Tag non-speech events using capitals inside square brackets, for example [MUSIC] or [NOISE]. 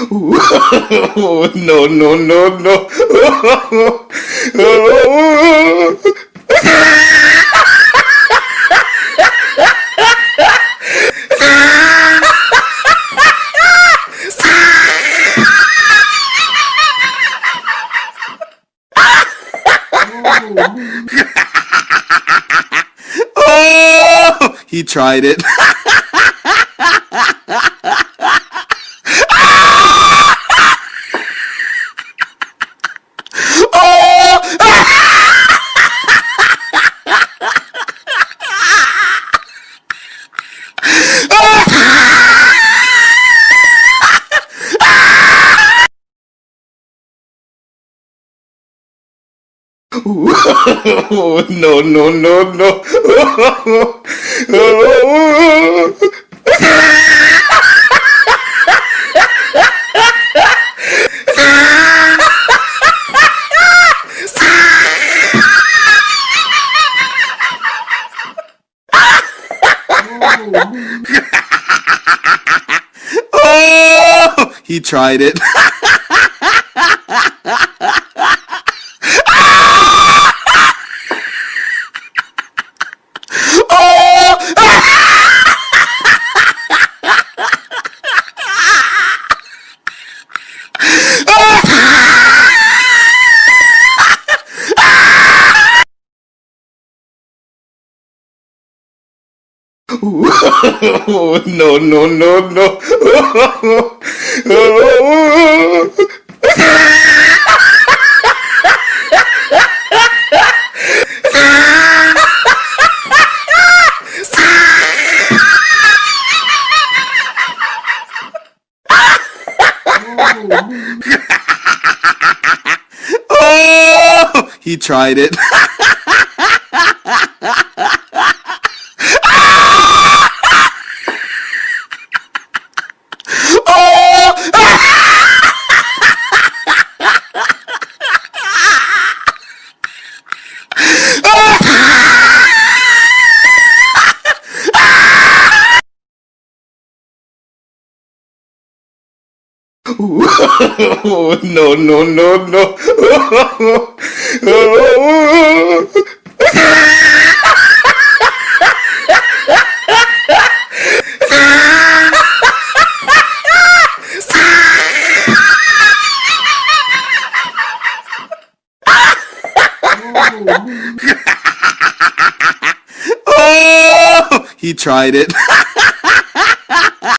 [LAUGHS] no, no, no, no. [LAUGHS] oh, he tried it. [LAUGHS] no, no, no, no. oh, he tried it. [LAUGHS] [LAUGHS] no, no, no, no. [LAUGHS] oh, he tried it. [LAUGHS] [LAUGHS] no, no, no, no. [LAUGHS] oh, he tried it. [LAUGHS]